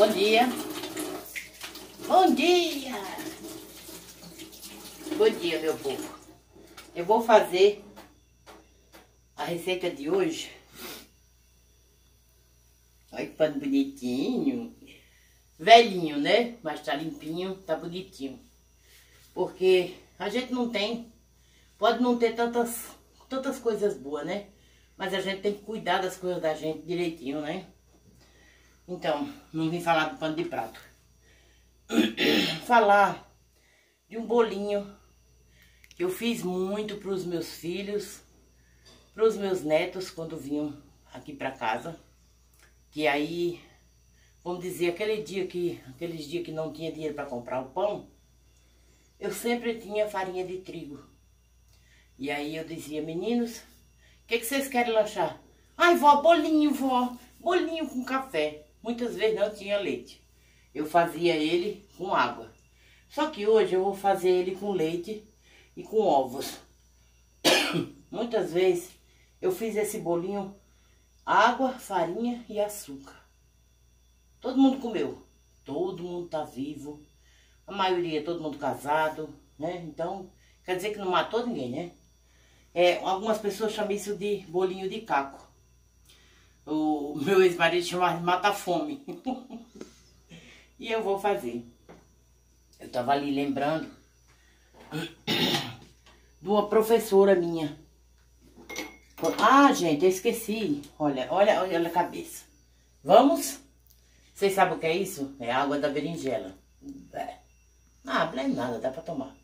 Bom dia. Bom dia. Bom dia, meu povo. Eu vou fazer a receita de hoje. Olha que pano bonitinho. Velhinho, né? Mas tá limpinho, tá bonitinho. Porque a gente não tem, pode não ter tantas, tantas coisas boas, né? Mas a gente tem que cuidar das coisas da gente direitinho, né? Então, não vim falar do pano de prato. falar de um bolinho que eu fiz muito para os meus filhos, para os meus netos quando vinham aqui para casa. Que aí, vamos dizer, aquele dia que, aqueles dias que não tinha dinheiro para comprar o pão, eu sempre tinha farinha de trigo. E aí eu dizia, meninos, o que, que vocês querem lanchar? Ai, vó, bolinho, vó, bolinho com café. Muitas vezes não tinha leite. Eu fazia ele com água. Só que hoje eu vou fazer ele com leite e com ovos. Muitas vezes eu fiz esse bolinho água, farinha e açúcar. Todo mundo comeu. Todo mundo tá vivo. A maioria, todo mundo casado, né? Então, quer dizer que não matou ninguém, né? É, algumas pessoas chamam isso de bolinho de caco. O meu ex-marido chamava de mata-fome. e eu vou fazer. Eu tava ali lembrando de uma professora minha. Ah, gente, eu esqueci. Olha, olha, olha a cabeça. Vamos? Vocês sabem o que é isso? É água da berinjela. É. Ah, não é nada, dá pra tomar.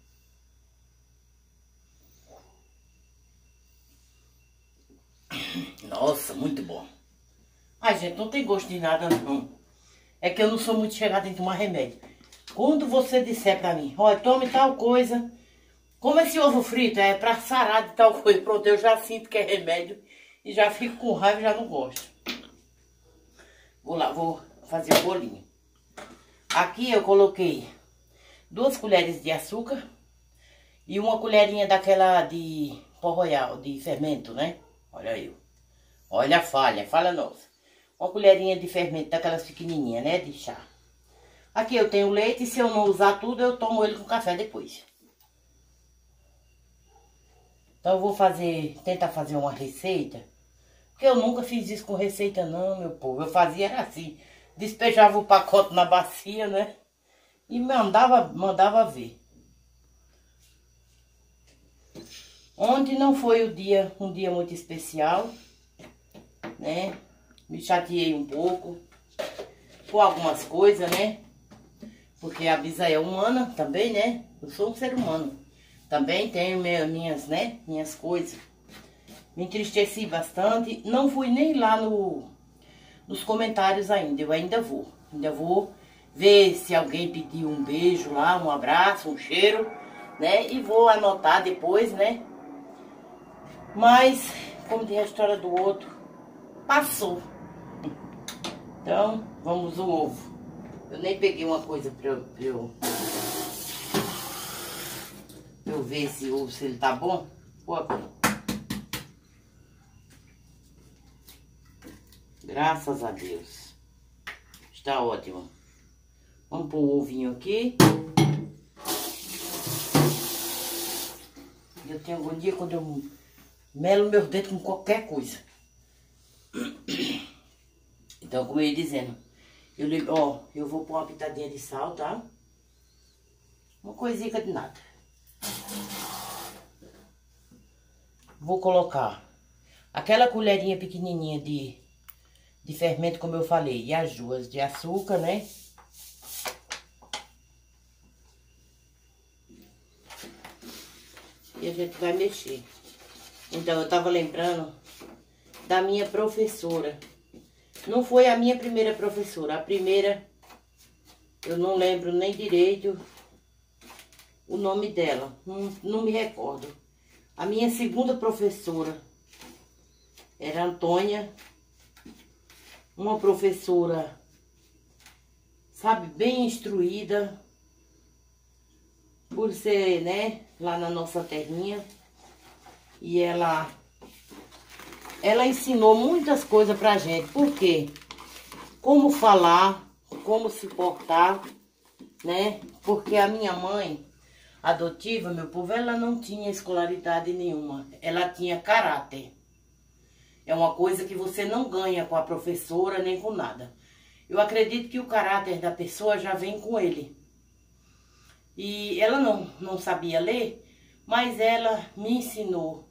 Nossa, muito bom. Ai, gente, não tem gosto de nada, não. É que eu não sou muito chegada em tomar remédio. Quando você disser pra mim, olha, tome tal coisa, como esse ovo frito é pra sarar de tal coisa, pronto, eu já sinto que é remédio e já fico com raiva e já não gosto. Vou lá, vou fazer o bolinho. Aqui eu coloquei duas colheres de açúcar e uma colherinha daquela de pó royal, de fermento, né? Olha eu. Olha a falha, falha nossa uma colherinha de fermento daquelas pequenininhas, né, de chá. Aqui eu tenho leite e se eu não usar tudo, eu tomo ele com café depois. Então eu vou fazer, tentar fazer uma receita, porque eu nunca fiz isso com receita não, meu povo. Eu fazia era assim, despejava o pacote na bacia, né, e mandava, mandava ver. Ontem não foi o dia, um dia muito especial, né? Me chateei um pouco com algumas coisas, né? Porque a Bisa é humana também, né? Eu sou um ser humano. Também tenho minhas, né? Minhas coisas. Me entristeci bastante. Não fui nem lá no, nos comentários ainda. Eu ainda vou. Ainda vou ver se alguém pediu um beijo lá, um abraço, um cheiro, né? E vou anotar depois, né? Mas, como diz a história do outro, passou. Então, vamos o ovo. Eu nem peguei uma coisa pra eu, pra eu, pra eu ver esse ovo, se ele tá bom. Vou abrir. Graças a Deus. Está ótimo. Vamos pôr o ovinho aqui. Eu tenho agonia quando eu melo meu dedo com qualquer coisa. Então, como eu ia dizendo, eu, ó, eu vou pôr uma pitadinha de sal, tá? Uma coisinha de nada. Vou colocar aquela colherinha pequenininha de, de fermento, como eu falei, e as duas de açúcar, né? E a gente vai mexer. Então, eu tava lembrando da minha professora. Não foi a minha primeira professora. A primeira, eu não lembro nem direito o nome dela. Não, não me recordo. A minha segunda professora era Antônia. Uma professora, sabe, bem instruída. Por ser, né, lá na nossa terrinha. E ela ela ensinou muitas coisas pra gente. Por quê? Como falar, como se portar, né? Porque a minha mãe adotiva, meu povo, ela não tinha escolaridade nenhuma. Ela tinha caráter. É uma coisa que você não ganha com a professora nem com nada. Eu acredito que o caráter da pessoa já vem com ele. E ela não, não sabia ler, mas ela me ensinou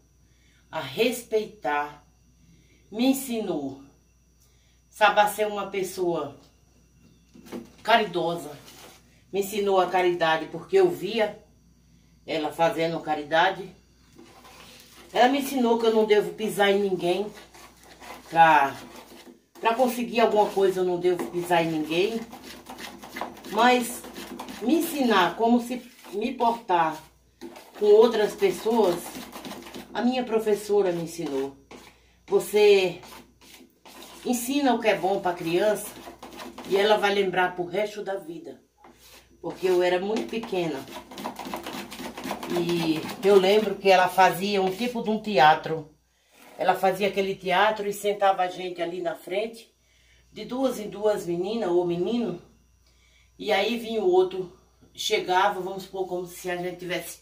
a respeitar, me ensinou, sabe, a ser uma pessoa caridosa, me ensinou a caridade porque eu via ela fazendo caridade. Ela me ensinou que eu não devo pisar em ninguém. Pra conseguir alguma coisa eu não devo pisar em ninguém. Mas me ensinar como se me portar com outras pessoas, a minha professora me ensinou. Você ensina o que é bom para a criança e ela vai lembrar pro resto da vida. Porque eu era muito pequena. E eu lembro que ela fazia um tipo de um teatro. Ela fazia aquele teatro e sentava a gente ali na frente, de duas em duas meninas ou menino. E aí vinha o outro, chegava, vamos supor, como se a gente tivesse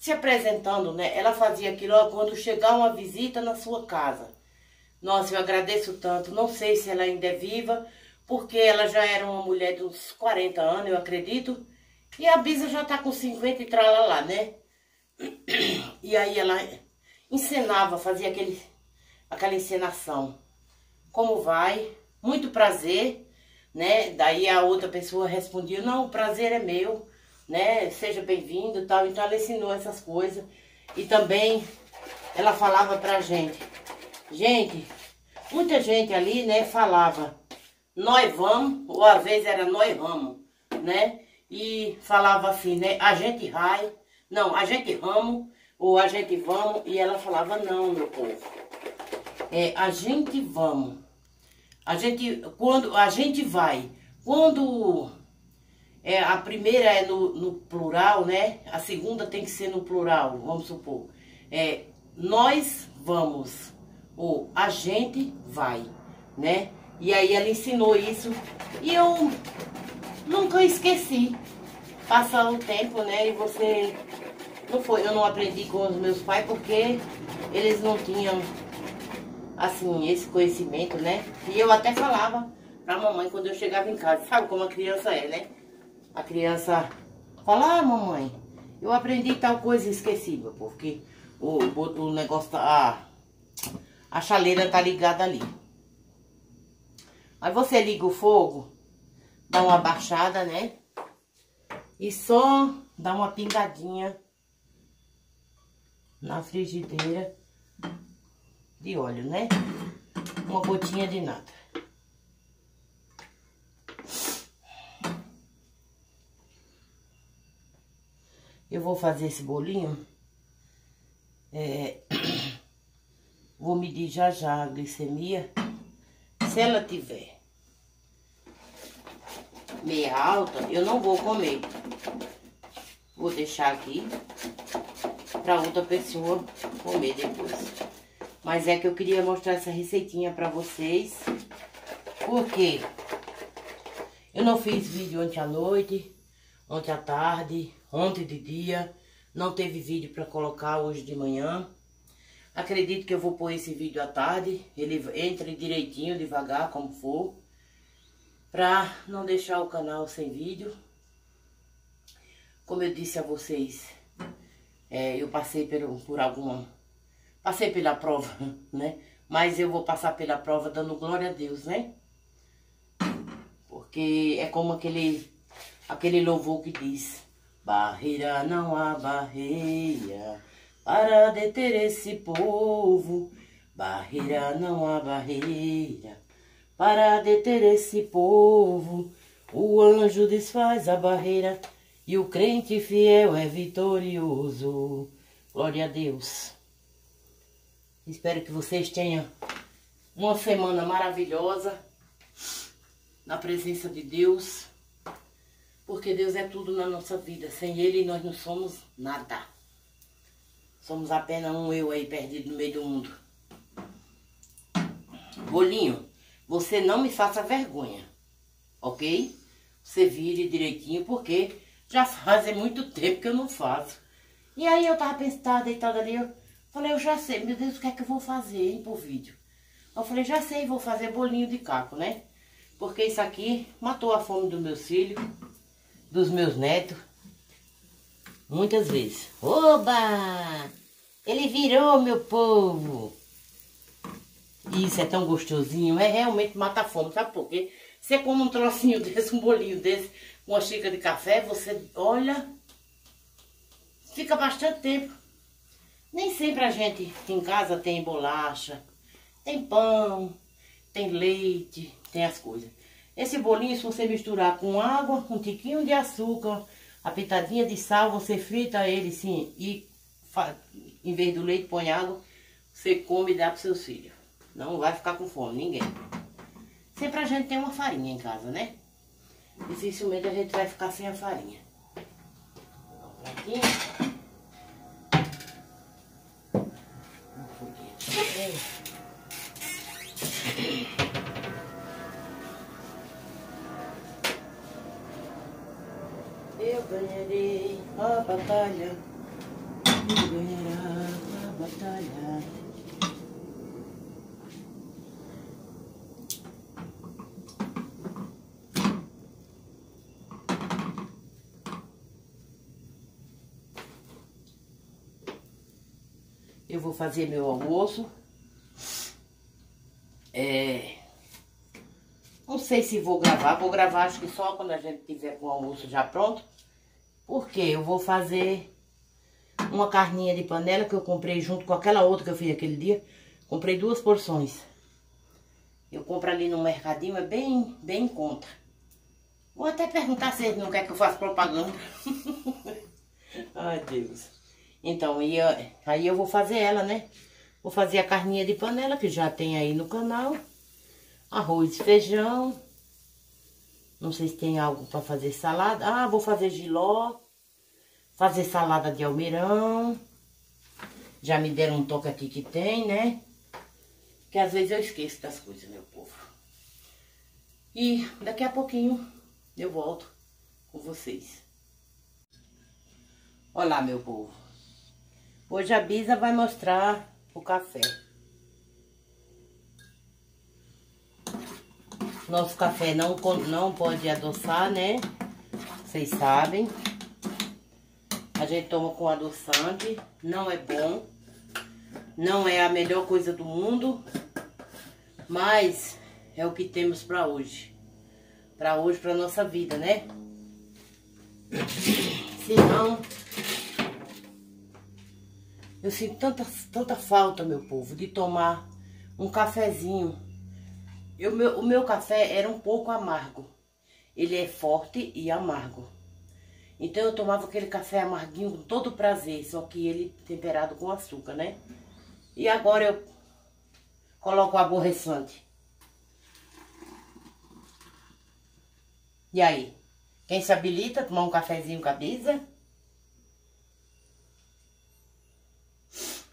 se apresentando, né? Ela fazia aquilo ó, quando chegar uma visita na sua casa. Nossa, eu agradeço tanto. Não sei se ela ainda é viva, porque ela já era uma mulher de uns 40 anos, eu acredito. E a Bisa já tá com 50 e lá, né? E aí ela encenava, fazia aquele, aquela encenação. Como vai? Muito prazer, né? Daí a outra pessoa respondia, não, o prazer é meu, né? Seja bem-vindo tal. Então ela ensinou essas coisas. E também ela falava pra gente, gente, muita gente ali, né, falava, nós vamos, ou às vezes era nós vamos, né? e falava assim, né? A gente vai, não, a gente vamos, ou a gente vamos, e ela falava, não, meu povo. É, a gente vamos. A gente, quando a gente vai, quando é, a primeira é no, no plural, né? A segunda tem que ser no plural, vamos supor. É, nós vamos, ou a gente vai, né? E aí ela ensinou isso. E eu nunca esqueci. Passar o tempo, né? E você. Não foi, eu não aprendi com os meus pais porque eles não tinham, assim, esse conhecimento, né? E eu até falava pra mamãe quando eu chegava em casa. Sabe como a criança é, né? A criança fala, ah, mamãe, eu aprendi tal coisa esquecível, porque o, o negócio tá. A, a chaleira tá ligada ali. Aí você liga o fogo, dá uma baixada, né? E só dá uma pingadinha na frigideira de óleo, né? Uma gotinha de nada. Eu vou fazer esse bolinho. É, vou medir já já a glicemia. Se ela tiver meia alta, eu não vou comer. Vou deixar aqui para outra pessoa comer depois. Mas é que eu queria mostrar essa receitinha para vocês. Porque eu não fiz vídeo ontem à noite, ontem à tarde, ontem de dia. Não teve vídeo para colocar hoje de manhã. Acredito que eu vou pôr esse vídeo à tarde. Ele entra direitinho, devagar, como for para não deixar o canal sem vídeo. Como eu disse a vocês, é, eu passei por, por alguma... Passei pela prova, né? Mas eu vou passar pela prova dando glória a Deus, né? Porque é como aquele, aquele louvor que diz... Barreira não há barreira para deter esse povo. Barreira não há barreira para deter esse povo. O anjo desfaz a barreira e o crente fiel é vitorioso. Glória a Deus. Espero que vocês tenham uma semana maravilhosa na presença de Deus. Porque Deus é tudo na nossa vida. Sem Ele nós não somos nada. Somos apenas um eu aí perdido no meio do mundo. Bolinho. Você não me faça vergonha, ok? você vire direitinho, porque já faz muito tempo que eu não faço. E aí eu tava pensando, deitada ali, eu falei, eu já sei, meu Deus, o que é que eu vou fazer, hein, pro vídeo? Eu falei, já sei, vou fazer bolinho de caco, né? Porque isso aqui matou a fome dos meus filhos, dos meus netos. Muitas vezes. Oba! Ele virou, meu povo! Isso é tão gostosinho, é realmente mata fome, sabe por quê? Você come um trocinho desse, um bolinho desse, uma xícara de café, você olha, fica bastante tempo. Nem sempre a gente em casa tem bolacha, tem pão, tem leite, tem as coisas. Esse bolinho, se você misturar com água, um tiquinho de açúcar, a pitadinha de sal, você frita ele sim e em vez do leite põe água, você come e dá para seus filhos. Não vai ficar com fome, ninguém. Sempre a gente tem uma farinha em casa, né? Dificilmente a gente vai ficar sem a farinha. Aqui. Eu ganharei a batalha, a batalha. Eu vou fazer meu almoço. É... Não sei se vou gravar. Vou gravar acho que só quando a gente tiver com o almoço já pronto. Porque eu vou fazer uma carninha de panela que eu comprei junto com aquela outra que eu fiz aquele dia. Comprei duas porções. Eu compro ali no mercadinho, é bem, bem em conta. Vou até perguntar se ele não quer que eu faça propaganda. Ai, Deus. Então, e aí eu vou fazer ela, né? Vou fazer a carninha de panela, que já tem aí no canal. Arroz e feijão. Não sei se tem algo para fazer salada. Ah, vou fazer giló. Fazer salada de almeirão. Já me deram um toque aqui que tem, né? Que às vezes eu esqueço das coisas, meu povo. E daqui a pouquinho eu volto com vocês. Olá, meu povo. Hoje a Bisa vai mostrar o café. Nosso café não, não pode adoçar, né? Vocês sabem. A gente toma com adoçante. Não é bom. Não é a melhor coisa do mundo. Mas é o que temos pra hoje. Pra hoje, pra nossa vida, né? Senão eu sinto tanta, tanta falta, meu povo, de tomar um cafezinho. Eu, meu, o meu café era um pouco amargo. Ele é forte e amargo. Então eu tomava aquele café amarguinho com todo prazer, só que ele temperado com açúcar, né? E agora eu coloco o aborrecente. E aí? Quem se habilita a tomar um cafezinho com a Bisa?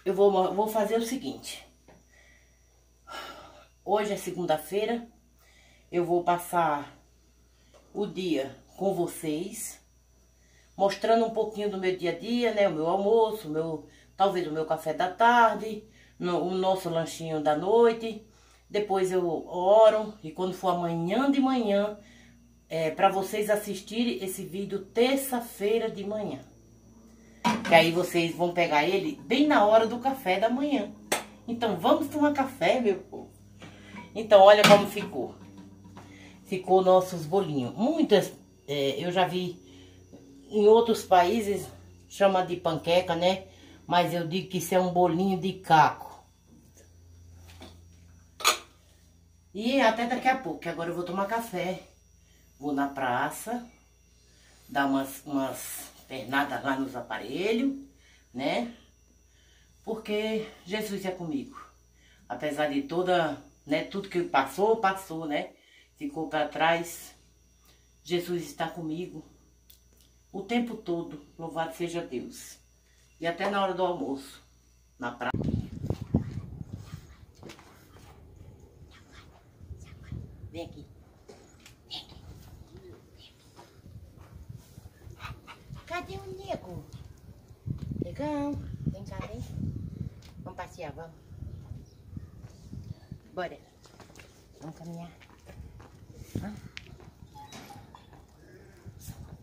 eu vou, vou fazer o seguinte. Hoje é segunda-feira. Eu vou passar o dia com vocês. Mostrando um pouquinho do meu dia a dia, né? O meu almoço, meu, talvez o meu café da tarde, no, o nosso lanchinho da noite. Depois eu oro e quando for amanhã de manhã, é, para vocês assistirem esse vídeo terça-feira de manhã. Que aí vocês vão pegar ele bem na hora do café da manhã. Então, vamos tomar café, meu povo. Então, olha como ficou. Ficou nossos bolinhos. Muitas, é, eu já vi em outros países, chama de panqueca, né? Mas eu digo que isso é um bolinho de caco. E até daqui a pouco, que agora eu vou tomar café. Vou na praça, dar umas, umas pernada lá nos aparelhos, né? Porque Jesus é comigo. Apesar de toda, né? Tudo que passou, passou, né? Ficou para trás. Jesus está comigo o tempo todo. Louvado seja Deus. E até na hora do almoço, na praia. Vem aqui. Vem aqui. Cadê o Nico? Negão, vem cá, vem. Vamos passear, vamos. Bora. Vamos caminhar. Vamos.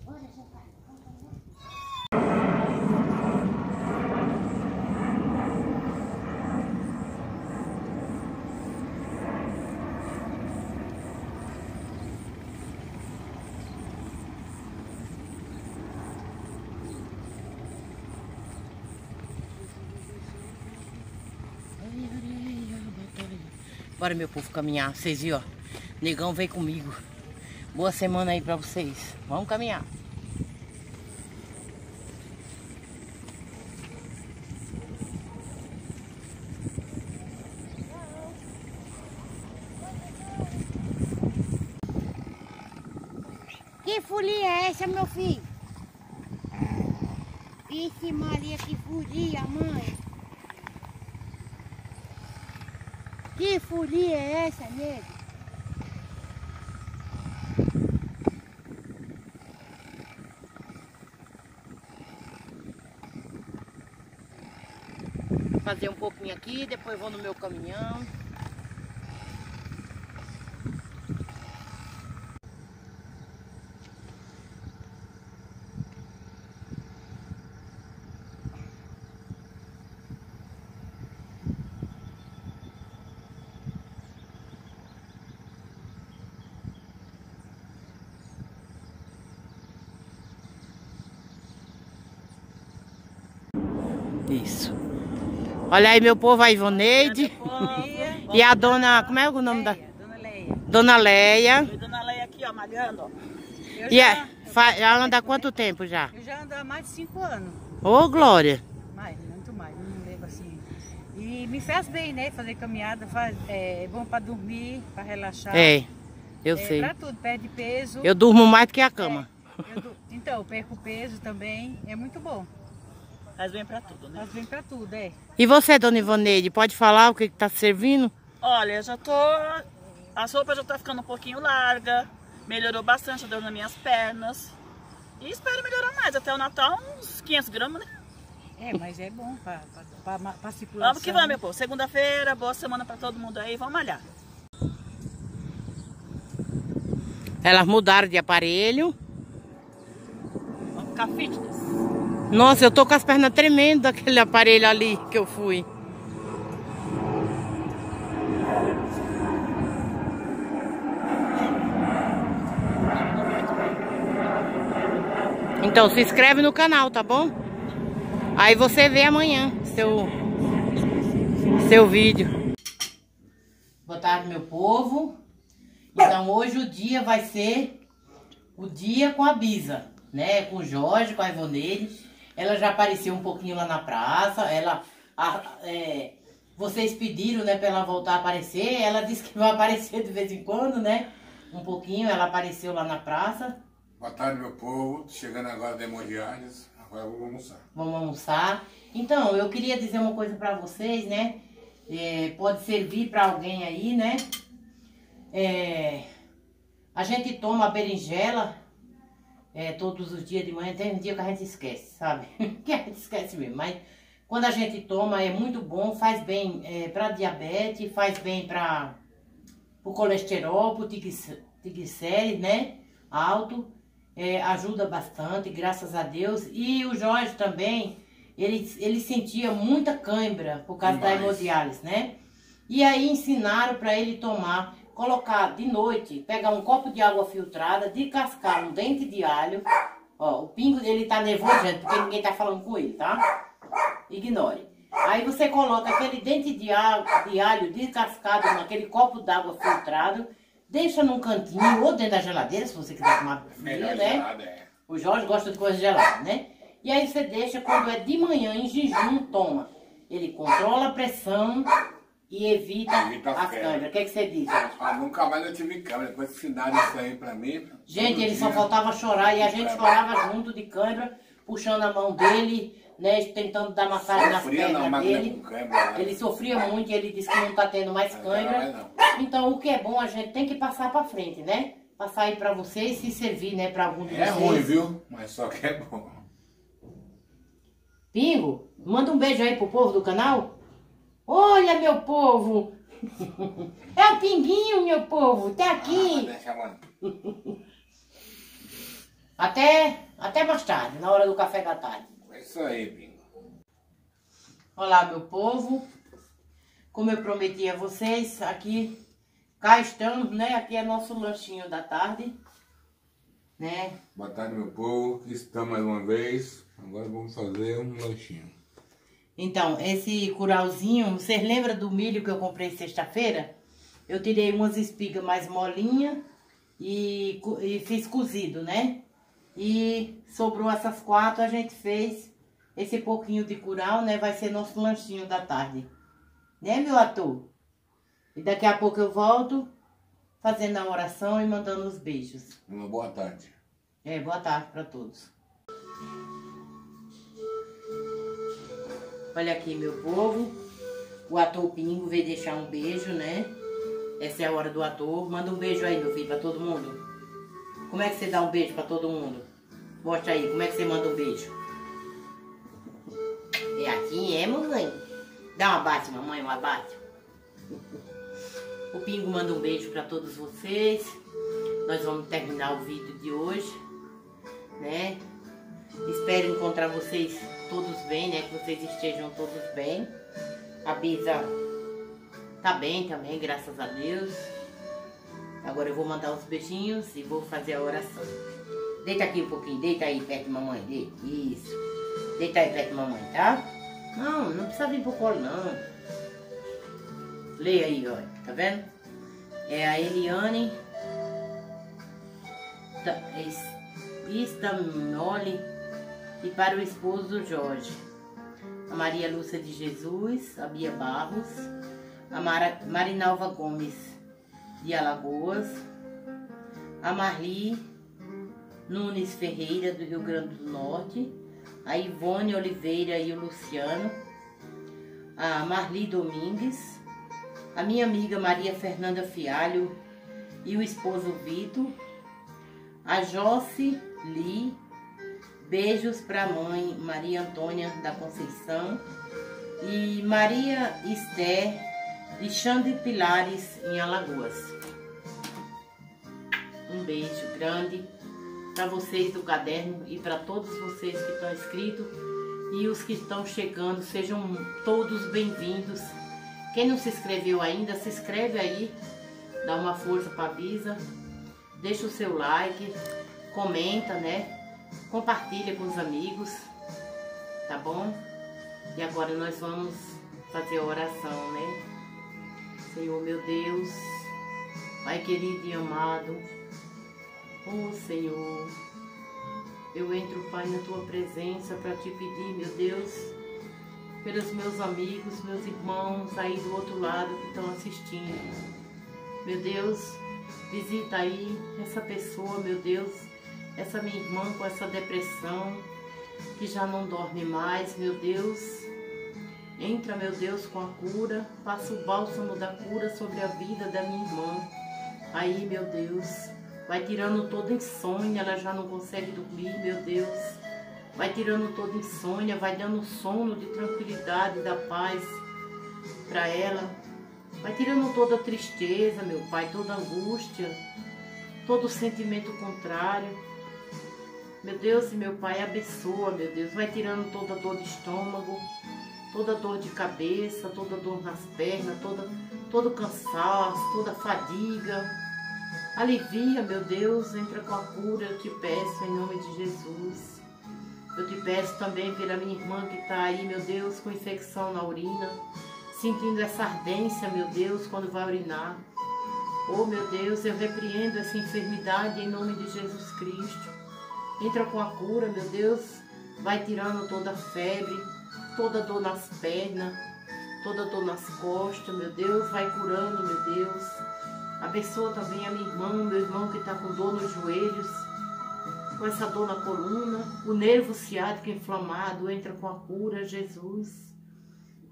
Bora, jantar. Vamos caminhar. Bora, meu povo, caminhar. Vocês viram, ó. Negão vem comigo. Boa semana aí pra vocês. Vamos caminhar. Que folia é essa, meu filho? Vixe Maria, que folia, mãe. Que folia é essa, nego? Fazer um pouquinho aqui, depois vou no meu caminhão. Isso. Olha aí, meu povo, a Ivoneide. E a dona. Como é o nome da. Dona Leia. Dona Leia. E Dona Leia aqui, ó, malhando, ó. Eu E já, é, fa- já anda há quanto tempo já? eu já ando há mais de cinco anos. Ô, Glória. Mais, muito mais, não lembro assim. E me faz bem, né? Fazer caminhada, faz, é bom pra dormir, pra relaxar. É, eu É, sei. Pra tudo, perde peso. Eu durmo mais do que a cama. Eu du- Então, eu perco peso também, é muito bom. Faz bem pra tudo, né? Faz bem pra tudo, é. E você, dona Ivoneide, pode falar o que que tá servindo? Olha, eu já tô. A sopa já tá ficando um pouquinho larga. Melhorou bastante a dor nas minhas pernas. E espero melhorar mais. Até o Natal, uns 500 gramas, né? É, mas é bom pra, pra, pra, ma- pra circulação. Vamos que vamos, meu povo. Segunda-feira, boa semana pra todo mundo aí. Vamos malhar. Elas mudaram de aparelho. Vamos ficar fitness. Nossa, eu tô com as pernas tremendo daquele aparelho ali que eu fui. Então se inscreve no canal, tá bom? Aí você vê amanhã seu, seu vídeo. Boa tarde, meu povo. Então hoje o dia vai ser o dia com a Bisa, né? Com o Jorge, com a Ivoneide. Ela já apareceu um pouquinho lá na praça. Ela, a- é, vocês pediram, né, para ela voltar a aparecer. Ela disse que vai aparecer de vez em quando, né? Um pouquinho. Ela apareceu lá na praça. Boa tarde, meu povo. Chegando agora de Hemodiálise. Agora eu vou almoçar. Vamos almoçar. Então, eu queria dizer uma coisa pra vocês, né? É, pode servir pra alguém aí, né? É, a gente toma a berinjela é, todos os dias de manhã. Tem um dia que a gente esquece, sabe? que a gente esquece mesmo. Mas quando a gente toma é muito bom, faz bem é, pra diabetes, faz bem pra o colesterol, pro triglic- triglicérides, né? Alto. É, ajuda bastante, graças a Deus. E o Jorge também, ele, ele sentia muita cãibra por causa da Demais. hemodiálise, né? E aí ensinaram para ele tomar, colocar de noite, pegar um copo de água filtrada, descascar um dente de alho. Ó, o pingo dele tá nervoso, gente, porque ninguém tá falando com ele, tá? Ignore. Aí você coloca aquele dente de, a- de alho descascado naquele copo d'água filtrado, deixa num cantinho ou dentro da geladeira, se você quiser tomar fria, né? gelada, é. O Jorge gosta de coisa gelada, né? E aí você deixa quando é de manhã em jejum, toma. Ele controla a pressão e evita, Evita a as câimbras. O que, é que você diz, Jorge? Ah, nunca mais eu tive câmera. Depois que ensinaram isso aí pra mim. Gente, ele só dia. faltava chorar e a gente É. chorava junto de câimbra, puxando a mão dele, né? Tentando dar massagem nas Sofria na pernas dele. câmera. né? Ele sofria muito e ele disse que não tá tendo mais câimbra. não, Então, o que é bom, a gente tem que passar pra frente, né? Passar aí pra vocês, se servir, né, pra algum de É vocês. ruim, viu? Mas só que é bom. Pingo, manda um beijo aí pro povo do canal. Olha, meu povo. É o Pinguinho, meu povo. Tá aqui. Até, até mais tarde, na hora do café da tarde. É isso aí, Pingo. Olá, meu povo. Como eu prometi a vocês, aqui cá estamos, né? Aqui é nosso lanchinho da tarde, né? Boa tarde, meu povo. Aqui estamos mais uma vez. Agora vamos fazer um lanchinho. Então, esse curauzinho, vocês lembram do milho que eu comprei sexta-feira? Eu tirei umas espigas mais molinha e, e fiz cozido, né? E sobrou essas quatro, a gente fez esse pouquinho de curau, né? Vai ser nosso lanchinho da tarde. Né, meu ator? E daqui a pouco eu volto fazendo a oração e mandando os beijos. Uma boa tarde. É, boa tarde para todos. Olha aqui, meu povo. O ator Pingo veio deixar um beijo, né? Essa é a hora do ator. Manda um beijo aí, meu filho, pra todo mundo. Como é que você dá um beijo pra todo mundo? Mostra aí, como é que você manda um beijo? É assim, é, mamãe? Dá um abate, mamãe, um abate. O Pingo manda um beijo pra todos vocês. Nós vamos terminar o vídeo de hoje, né? Espero encontrar vocês todos bem, né? Que vocês estejam todos bem. A Bisa tá bem também, graças a Deus. Agora eu vou mandar os beijinhos e vou fazer a oração. Deita aqui um pouquinho, deita aí perto de mamãe, deita. Isso. Deita aí perto de mamãe, tá? Não, não precisa vir pro colo, não. Leia aí, olha, tá vendo? É a Eliane Ta- Es- Staminoli e para o esposo Jorge. A Maria Lúcia de Jesus, a Bia Barros, a Mara, Marinalva Gomes de Alagoas, a Marli Nunes Ferreira do Rio Grande do Norte, a Ivone Oliveira e o Luciano, a Marli Domingues, a minha amiga Maria Fernanda Fialho e o esposo Vitor, a Josse Lee, beijos para a mãe Maria Antônia da Conceição e Maria Esther de Xande Pilares, em Alagoas. Um beijo grande para vocês do caderno e para todos vocês que estão inscritos e os que estão chegando, sejam todos bem-vindos. Quem não se inscreveu ainda, se inscreve aí, dá uma força para a Bisa, deixa o seu like, comenta, né? Compartilha com os amigos, tá bom? E agora nós vamos fazer a oração, né? Senhor meu Deus, Pai querido e amado, oh Senhor, eu entro, Pai, na tua presença para te pedir, meu Deus, pelos meus amigos, meus irmãos aí do outro lado que estão assistindo. Meu Deus, visita aí essa pessoa, meu Deus, essa minha irmã com essa depressão, que já não dorme mais, meu Deus. Entra, meu Deus, com a cura, passa o bálsamo da cura sobre a vida da minha irmã. Aí, meu Deus, vai tirando toda insônia, ela já não consegue dormir, meu Deus. Vai tirando toda insônia, vai dando sono de tranquilidade, da paz para ela. Vai tirando toda tristeza, meu Pai, toda angústia, todo sentimento contrário. Meu Deus e meu Pai, abençoa, meu Deus. Vai tirando toda dor de estômago, toda dor de cabeça, toda dor nas pernas, toda, todo cansaço, toda fadiga. Alivia, meu Deus, entra com a cura, eu te peço em nome de Jesus. Eu te peço também pela minha irmã que está aí, meu Deus, com infecção na urina, sentindo essa ardência, meu Deus, quando vai urinar. Oh, meu Deus, eu repreendo essa enfermidade em nome de Jesus Cristo. Entra com a cura, meu Deus, vai tirando toda a febre, toda dor nas pernas, toda dor nas costas, meu Deus, vai curando, meu Deus. Abençoa também a minha irmã, meu irmão que está com dor nos joelhos, com essa dor na coluna, o nervo ciático inflamado, entra com a cura, Jesus.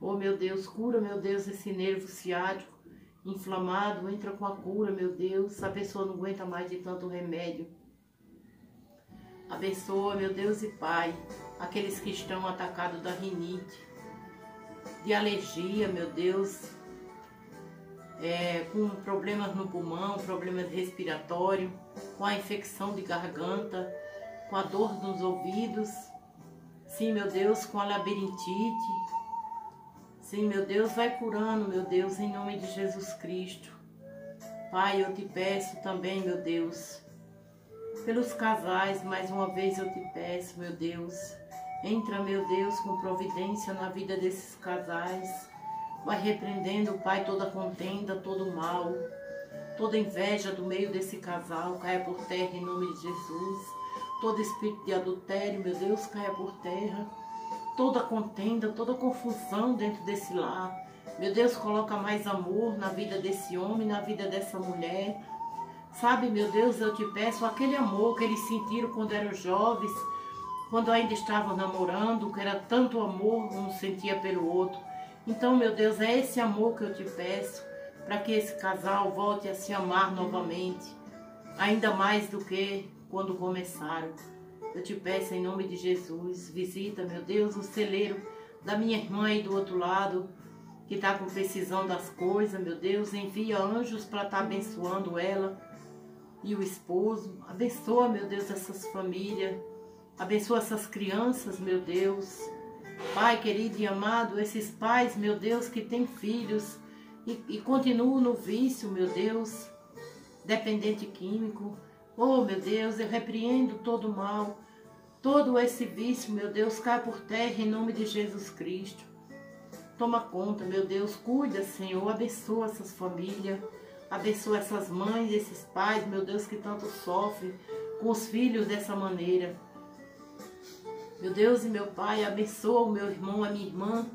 Oh, meu Deus, cura, meu Deus, esse nervo ciático inflamado, entra com a cura, meu Deus. A pessoa não aguenta mais de tanto remédio. Abençoa, meu Deus e Pai, aqueles que estão atacados da rinite, de alergia, meu Deus, é, com problemas no pulmão, problemas respiratórios, com a infecção de garganta, com a dor nos ouvidos. Sim, meu Deus, com a labirintite. Sim, meu Deus, vai curando, meu Deus, em nome de Jesus Cristo. Pai, eu te peço também, meu Deus, pelos casais, mais uma vez eu te peço, meu Deus, entra, meu Deus, com providência na vida desses casais Vai repreendendo, Pai, toda contenda, todo mal, toda inveja do meio desse casal, caia por terra em nome de Jesus. Todo espírito de adultério, meu Deus, caia por terra. Toda contenda, toda confusão dentro desse lar. Meu Deus, coloca mais amor na vida desse homem, na vida dessa mulher. Sabe, meu Deus, eu te peço aquele amor que eles sentiram quando eram jovens, quando ainda estavam namorando, que era tanto amor um sentia pelo outro. Então, meu Deus, é esse amor que eu te peço para que esse casal volte a se amar novamente, ainda mais do que quando começaram. Eu te peço em nome de Jesus, visita, meu Deus, o celeiro da minha irmã aí do outro lado, que está com precisão das coisas, meu Deus, envia anjos para estar tá abençoando ela e o esposo. Abençoa, meu Deus, essas famílias. Abençoa essas crianças, meu Deus. Pai querido e amado, esses pais, meu Deus, que têm filhos e, e continuam no vício, meu Deus, dependente químico. Oh, meu Deus, eu repreendo todo o mal, todo esse vício, meu Deus, cai por terra em nome de Jesus Cristo. Toma conta, meu Deus, cuida, Senhor, abençoa essas famílias, abençoa essas mães, esses pais, meu Deus, que tanto sofrem com os filhos dessa maneira. Meu Deus e meu Pai, abençoa o meu irmão, a minha irmã,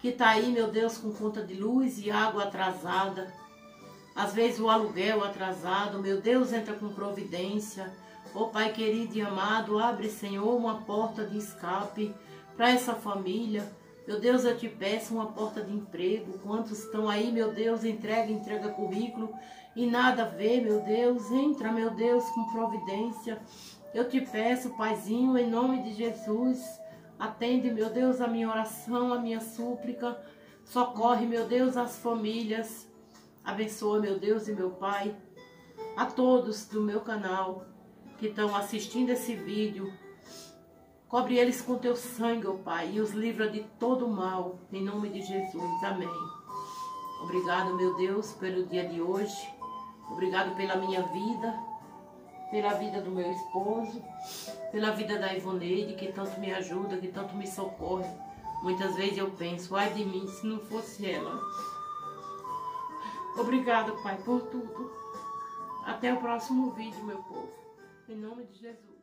que está aí, meu Deus, com conta de luz e água atrasada. Às vezes o aluguel atrasado, meu Deus, entra com providência. Ó oh, Pai querido e amado, abre, Senhor, uma porta de escape para essa família. Meu Deus, eu te peço uma porta de emprego. Quantos estão aí, meu Deus, entrega, entrega currículo e nada a ver, meu Deus. Entra, meu Deus, com providência. Eu te peço, Paizinho, em nome de Jesus, atende, meu Deus, a minha oração, a minha súplica. Socorre, meu Deus, as famílias. Abençoa, meu Deus e meu Pai, a todos do meu canal que estão assistindo esse vídeo. Cobre eles com teu sangue, ó Pai, e os livra de todo mal, em nome de Jesus. Amém. Obrigado, meu Deus, pelo dia de hoje. Obrigado pela minha vida pela vida do meu esposo, pela vida da Ivoneide, que tanto me ajuda, que tanto me socorre. Muitas vezes eu penso, ai de mim se não fosse ela. Obrigado, Pai, por tudo. Até o próximo vídeo, meu povo. Em nome de Jesus.